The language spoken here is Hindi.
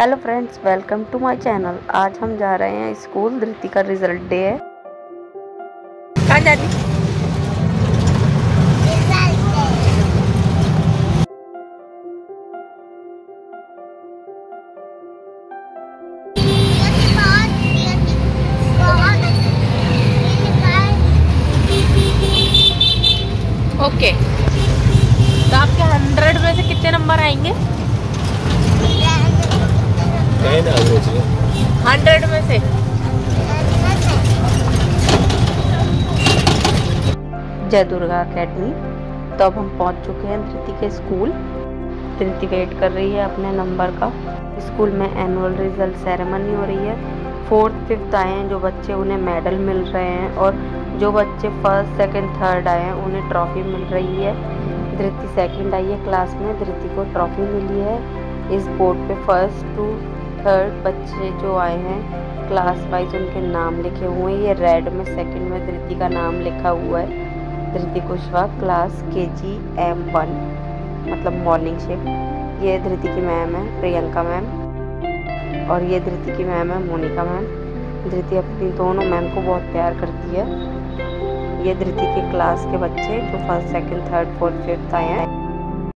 Hello friends welcome to my channel आज हम जा रहे हैं स्कूल धृति का रिज़ल्ट डे है ओके तो आपके हंड्रेड में से कितने नंबर आएँगे? हंड्रेड में से। जय दुर्गा अकेडमी तो अब हम पहुँच चुके हैं धृति के स्कूल। धृति वेट कर रही है अपने नंबर का। स्कूल में एनुअल रिज़ल्ट सेरेमनी हो रही है। फोर्थ फिफ्थ आए हैं, जो बच्चे उन्हें मेडल मिल रहे हैं और जो बच्चे फ़र्स्ट सेकंड थर्ड आए हैं, उन्हें ट्रॉफी मिल रही है। धृति सेकंड आई है क्लास में, धृति को ट्रॉफी मिली है। इस बोर्ड पे फ़र्स्ट टू थर्ड बच्चे जो आए हैं क्लास वाइज उनके नाम लिखे हुए हैं। ये रेड में सेकंड में धृति का नाम लिखा हुआ है। Dhriti Kushwaha class K G M one मतलब मॉर्निंग शिफ्ट ये धृति की मैम है, प्रियंका मैम और ये धृति की मैम है, मोनिका मैम धृति अपनी दोनों मैम को बहुत प्यार करती है। ये धृति के क्लास के बच्चे जो first second third fourth fifth आए हैं।